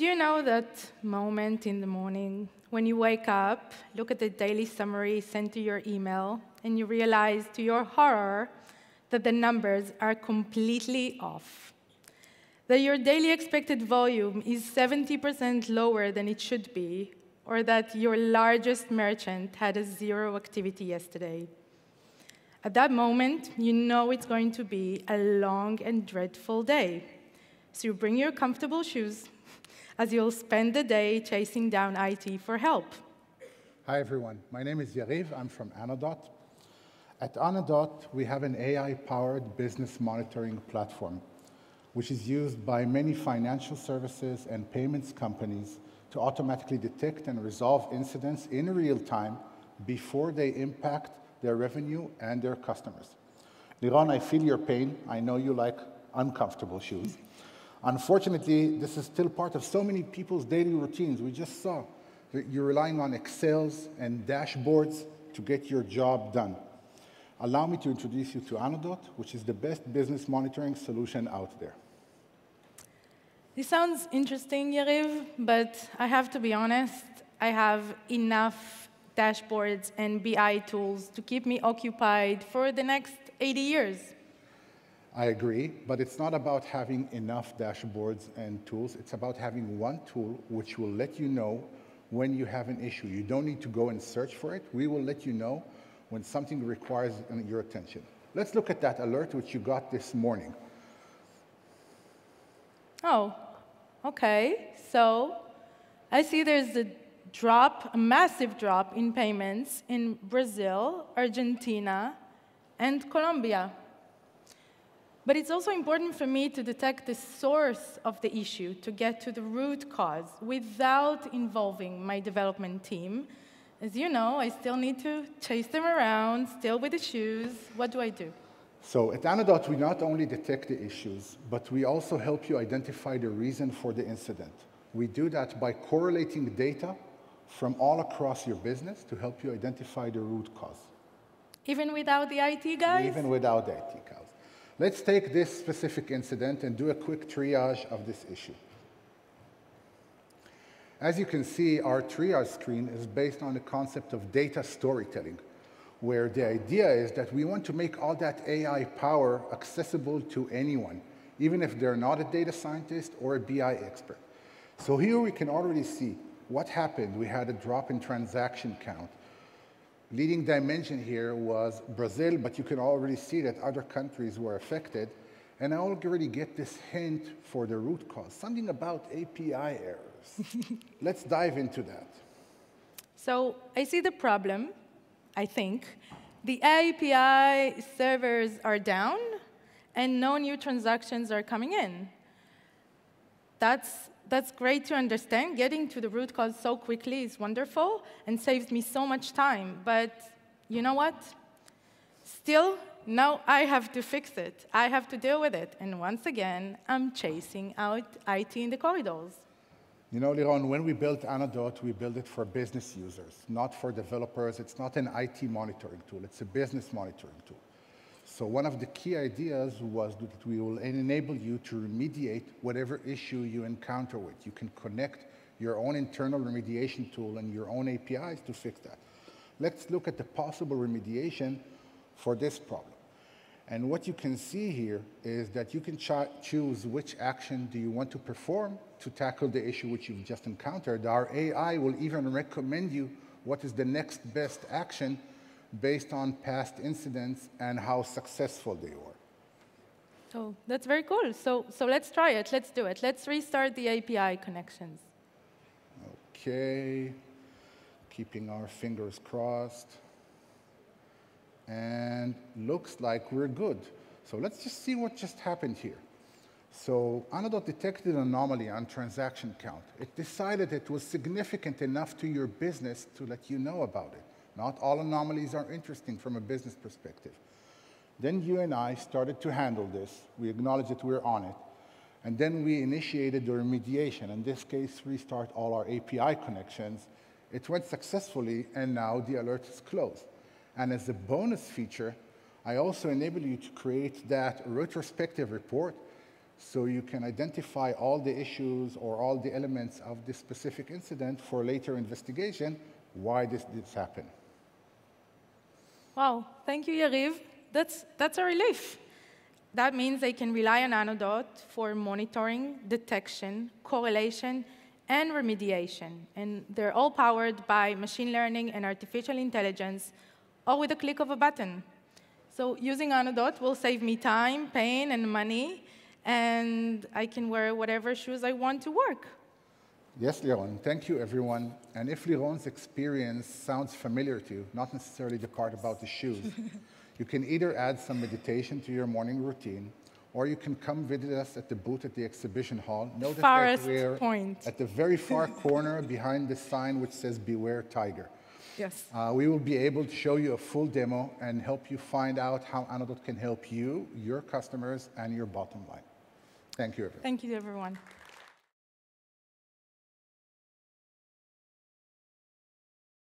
Do you know that moment in the morning when you wake up, look at the daily summary sent to your email, and you realize to your horror that the numbers are completely off? That your daily expected volume is 70% lower than it should be, or that your largest merchant had a zero activity yesterday. At that moment, you know it's going to be a long and dreadful day. So you bring your comfortable shoes as you'll spend the day chasing down IT for help. Hi, everyone. My name is Yariv. I'm from Anodot. At Anodot, we have an AI-powered business monitoring platform, which is used by many financial services and payments companies to automatically detect and resolve incidents in real time before they impact their revenue and their customers. Liron, I feel your pain. I know you like uncomfortable shoes. Unfortunately, this is still part of so many people's daily routines. We just saw that you're relying on Excels and dashboards to get your job done. Allow me to introduce you to Anodot, which is the best business monitoring solution out there. This sounds interesting, Yariv, but I have to be honest, I have enough dashboards and BI tools to keep me occupied for the next 80 years. I agree, but it's not about having enough dashboards and tools. It's about having one tool which will let you know when you have an issue. You don't need to go and search for it. We will let you know when something requires your attention. Let's look at that alert which you got this morning. Oh, okay. So I see there's a drop, a massive drop in payments in Brazil, Argentina, and Colombia. But it's also important for me to detect the source of the issue, to get to the root cause without involving my development team. As you know, I still need to chase them around, still with the shoes. What do I do? So at Anodot, we not only detect the issues, but we also help you identify the reason for the incident. We do that by correlating data from all across your business to help you identify the root cause. Even without the IT guys? Even without the IT guys. Let's take this specific incident and do a quick triage of this issue. As you can see, our triage screen is based on the concept of data storytelling where the idea is that we want to make all that AI power accessible to anyone, even if they're not a data scientist or a BI expert. So here we can already see what happened. We had a drop in transaction count. Leading dimension here was Brazil, but you can already see that other countries were affected. And I already get this hint for the root cause, something about API errors. Let's dive into that. So I see the problem I think, the API servers are down and no new transactions are coming in. That's, that's great to understand. Getting to the root cause so quickly is wonderful and saves me so much time. But you know what? Still, now I have to fix it. I have to deal with it. And once again, I'm chasing out IT in the corridors. You know, Liron, when we built Anodot, we built it for business users, not for developers. It's not an IT monitoring tool. It's a business monitoring tool. So one of the key ideas was that we will enable you to remediate whatever issue you encounter with. You can connect your own internal remediation tool and your own APIs to fix that. Let's look at the possible remediation for this problem. And what you can see here is that you can choose which action do you want to perform to tackle the issue which you've just encountered. Our AI will even recommend you what is the next best action based on past incidents and how successful they were. Oh, that's very cool. So, so let's try it. Let's do it. Let's restart the API connections. OK. Keeping our fingers crossed and looks like we're good. So let's just see what just happened here. So Anodot detected an anomaly on transaction count. It decided it was significant enough to your business to let you know about it. Not all anomalies are interesting from a business perspective. Then you and I started to handle this. We acknowledged that we're on it. And then we initiated the remediation. In this case, restart all our API connections. It went successfully, and now the alert is closed. And as a bonus feature, I also enable you to create that retrospective report so you can identify all the issues or all the elements of this specific incident for later investigation, why this, this happened. Wow, thank you, Yariv. That's, that's a relief. That means they can rely on Anodot for monitoring, detection, correlation, and remediation. And they're all powered by machine learning and artificial intelligence, all with a click of a button. So using Anodot will save me time, pain, and money, and I can wear whatever shoes I want to work. Yes, Liron. Thank you, everyone. And if Liron's experience sounds familiar to you, not necessarily the part about the shoes, you can either add some meditation to your morning routine, or you can come visit us at the booth at the exhibition hall. Notice Farthest that we're point. at the very far corner behind the sign which says Beware Tiger. Yes. Uh, we will be able to show you a full demo and help you find out how Anodot can help you, your customers, and your bottom line. Thank you, everyone. Thank you, everyone.